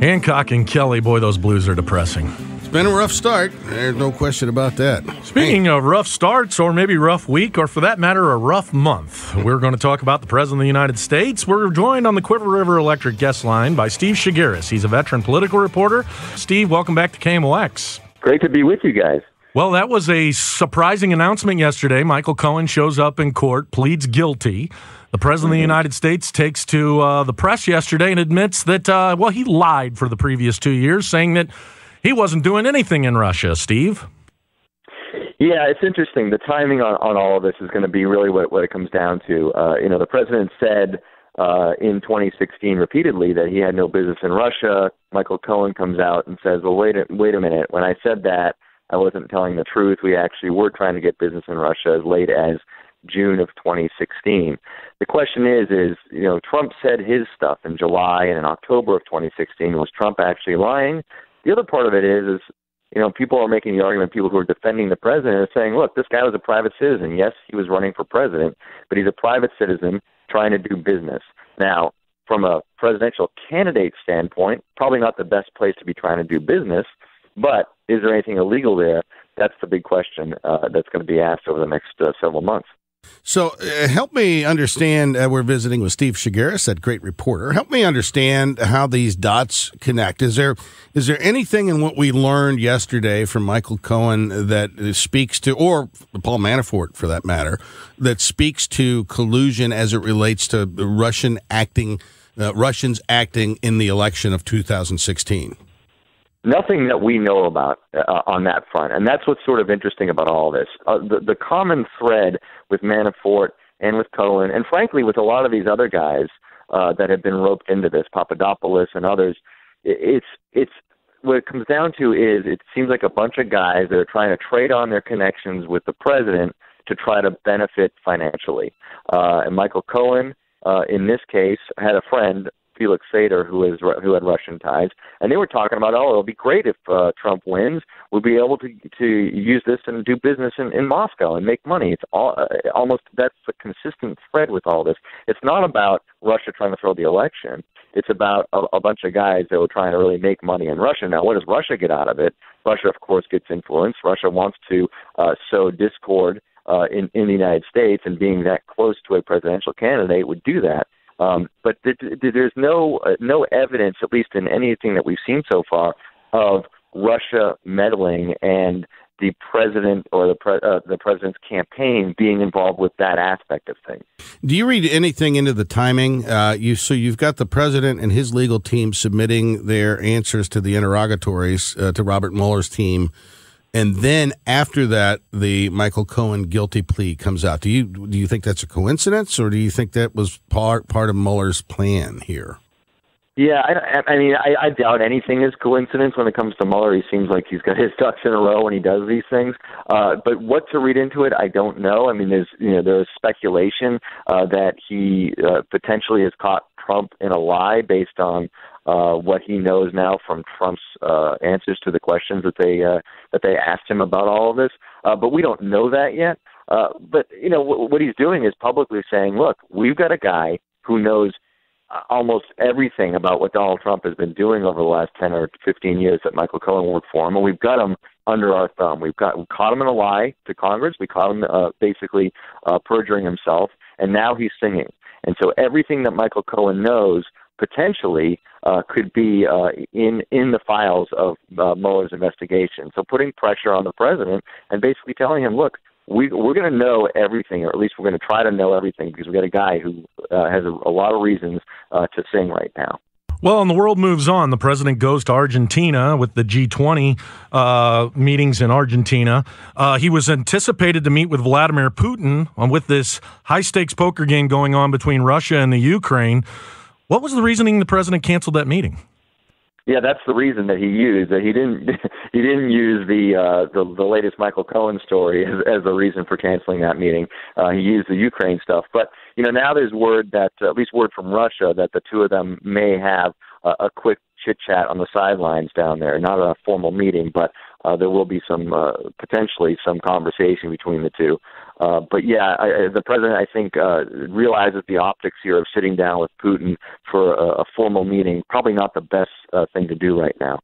Hancock and Kelly, boy, those blues are depressing. It's been a rough start. There's no question about that. Speaking of rough starts, or maybe rough week, or for that matter, a rough month, we're going to talk about the President of the United States. We're joined on the Cuivre River Electric guest line by Steve Chaggaris. He's a veteran political reporter. Steve, welcome back to KMOX. Great to be with you guys. Well, that was a surprising announcement yesterday. Michael Cohen shows up in court, pleads guilty. The President of the United States takes to uh, the press yesterday and admits that, uh, well, he lied for the previous two years, saying that he wasn't doing anything in Russia, Steve. Yeah, it's interesting. The timing on, on all of this is going to be really what, what it comes down to. Uh, you know, the president said uh, in 2016 repeatedly that he had no business in Russia. Michael Cohen comes out and says, "Well, wait a, wait a minute. When I said that, I wasn't telling the truth. We actually were trying to get business in Russia as late as June of 2016. The question is, is you know, Trump said his stuff in July and in October of 2016. Was Trump actually lying? The other part of it is, is you know, people are making the argument. People who are defending the president are saying, look, this guy was a private citizen. Yes, he was running for president, but he's a private citizen trying to do business. Now, from a presidential candidate standpoint, probably not the best place to be trying to do business. But is there anything illegal there? That's the big question uh, that's going to be asked over the next uh, several months. So, uh, help me understand. Uh, we're visiting with Steve Chaggaris, that great reporter. Help me understand how these dots connect. Is there is there anything in what we learned yesterday from Michael Cohen that speaks to, or Paul Manafort for that matter, that speaks to collusion as it relates to Russian acting, uh, Russians acting in the election of 2016? Nothing that we know about uh, on that front, and that's what's sort of interesting about all this. Uh, the, the common thread with Manafort and with Cohen, and frankly with a lot of these other guys uh, that have been roped into this, Papadopoulos and others, it's it's what it comes down to is it seems like a bunch of guys that are trying to trade on their connections with the president to try to benefit financially. Uh, and Michael Cohen, uh, in this case, had a friend Felix Sater, who is who had Russian ties, and they were talking about, oh, it'll be great if uh, Trump wins. We'll be able to to use this and do business in, in Moscow and make money. It's all uh, almost that's a consistent thread with all this. It's not about Russia trying to throw the election. It's about a, a bunch of guys that were trying to really make money in Russia. Now, what does Russia get out of it? Russia, of course, gets influence. Russia wants to uh, sow discord uh, in in the United States, and being that close to a presidential candidate would do that. Um, but th- th- there's no uh, no evidence, at least in anything that we've seen so far, of Russia meddling and the president or the pre- uh, the president's campaign being involved with that aspect of things. Do you read anything into the timing? Uh, you so you've got the president and his legal team submitting their answers to the interrogatories uh, to Robert Mueller's team and then after that, the Michael Cohen guilty plea comes out. Do you do you think that's a coincidence, or do you think that was part part of Mueller's plan here? Yeah, I, I mean, I, I doubt anything is coincidence when it comes to Mueller. He seems like he's got his ducks in a row when he does these things. Uh, but what to read into it, I don't know. I mean, there's you know there's speculation uh, that he uh, potentially has caught Trump in a lie based on uh, what he knows now from Trump's uh, answers to the questions that they uh, that they asked him about all of this. Uh, but we don't know that yet. Uh, but you know w- what he's doing is publicly saying, "Look, we've got a guy who knows uh, almost everything about what Donald Trump has been doing over the last ten or fifteen years that Michael Cohen worked for him, and we've got him under our thumb. We've got we caught him in a lie to Congress. We caught him uh, basically uh, perjuring himself, and now he's singing. And so everything that Michael Cohen knows potentially uh, could be uh, in in the files of uh, Mueller's investigation. So putting pressure on the president and basically telling him, look, we we're going to know everything, or at least we're going to try to know everything, because we've got a guy who uh, has a, a lot of reasons uh, to sing right now. Well, and the world moves on. The president goes to Argentina with the G20 uh, meetings in Argentina. Uh, he was anticipated to meet with Vladimir Putin with this high stakes poker game going on between Russia and the Ukraine. What was the reasoning the president canceled that meeting? Yeah, that's the reason that he used. That he didn't he didn't use the uh, the, the latest Michael Cohen story as, as the reason for canceling that meeting. Uh, he used the Ukraine stuff. But you know now there's word that uh, at least word from Russia that the two of them may have a, a quick chit chat on the sidelines down there, not a formal meeting, but uh, there will be some uh, potentially some conversation between the two. Uh, but yeah, I, the president, I think, uh, realizes the optics here of sitting down with Putin for a, a formal meeting. Probably not the best uh, thing to do right now.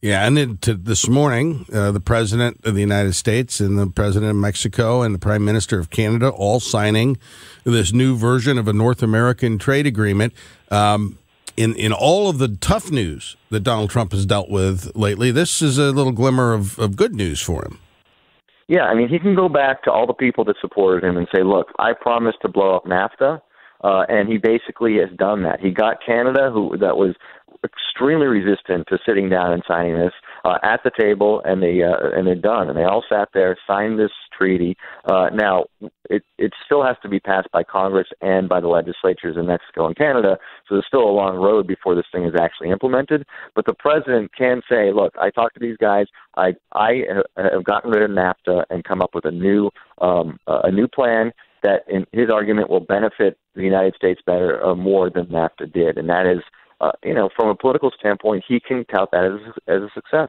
Yeah, and then to this morning, uh, the president of the United States and the president of Mexico and the prime minister of Canada all signing this new version of a North American trade agreement. Um, in in all of the tough news that Donald Trump has dealt with lately, this is a little glimmer of, of good news for him. Yeah, I mean, he can go back to all the people that supported him and say, "Look, I promised to blow up NAFTA." Uh, and he basically has done that. He got Canada, who that was extremely resistant to sitting down and signing this uh, at the table, and they uh, and they're done. And they all sat there, signed this treaty. Uh, now, it it still has to be passed by Congress and by the legislatures in Mexico and Canada. So there's still a long road before this thing is actually implemented. But the president can say, "Look, I talked to these guys. I I have gotten rid of NAFTA and come up with a new um, a new plan." That in his argument will benefit the United States better uh, more than NAFTA did, and that is uh, you know, from a political standpoint, he can tout that as as a success.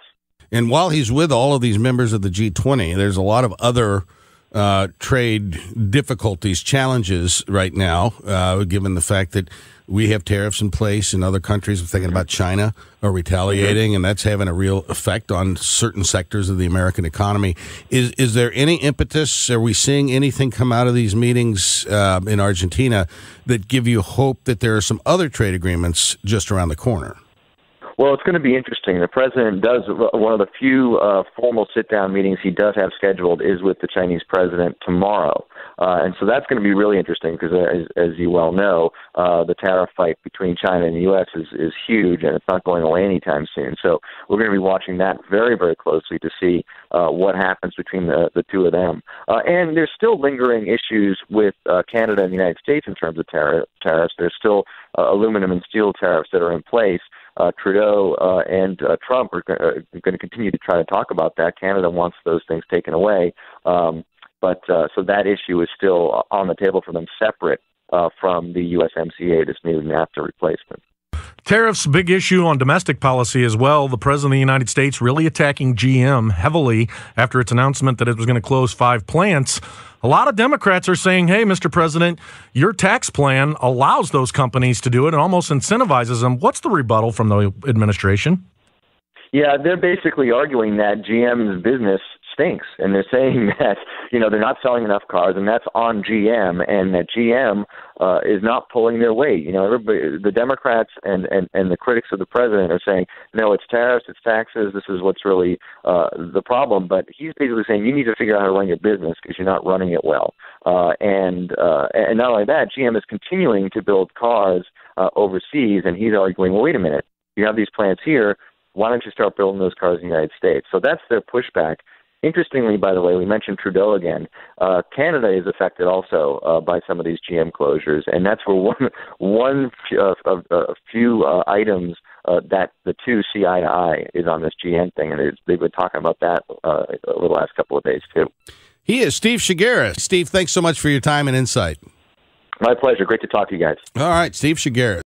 And while he's with all of these members of the G20, there's a lot of other uh, trade difficulties, challenges right now, uh, given the fact that we have tariffs in place and other countries are thinking about China are retaliating, and that's having a real effect on certain sectors of the American economy. Is is there any impetus? Are we seeing anything come out of these meetings uh, in Argentina that give you hope that there are some other trade agreements just around the corner? Well, it's going to be interesting. The president does one of the few uh, formal sit-down meetings he does have scheduled is with the Chinese president tomorrow, uh, and so that's going to be really interesting because, as, as you well know, uh, the tariff fight between China and the U.S. is is huge, and it's not going away anytime soon. So we're going to be watching that very, very closely to see uh, what happens between the the two of them. Uh, and there's still lingering issues with uh, Canada and the United States in terms of tar- tariffs. There's still uh, aluminum and steel tariffs that are in place uh, Trudeau uh, and uh, Trump are, uh, going to continue to try to talk about that. Canada wants those things taken away, um, but uh, so that issue is still on the table for them, separate uh, from the USMCA, this new NAFTA replacement. Tariffs, big issue on domestic policy as well. The President of the United States really attacking GM heavily after its announcement that it was going to close five plants. A lot of Democrats are saying, hey, Mr. President, your tax plan allows those companies to do it and almost incentivizes them. What's the rebuttal from the administration? Yeah, they're basically arguing that GM's business stinks, and they're saying that you know they're not selling enough cars, and that's on GM, and that GM uh, is not pulling their weight. You know, everybody, the Democrats and and and the critics of the president are saying, no, it's tariffs, it's taxes. This is what's really uh, the problem. But he's basically saying you need to figure out how to run your business because you're not running it well. Uh, and uh, and not only that, GM is continuing to build cars uh, overseas, and he's arguing, well, wait a minute, you have these plants here. Why don't you start building those cars in the United States? So that's their pushback. Interestingly, by the way, we mentioned Trudeau again. Uh, Canada is affected also uh, by some of these GM closures, and that's where one one uh, of a few uh, items uh, that the two see eye to eye is on this GM thing, and they've been talking about that uh, over the last couple of days too. He is Steve Chaggaris. Steve, thanks so much for your time and insight. My pleasure. Great to talk to you guys. All right, Steve Chaggaris.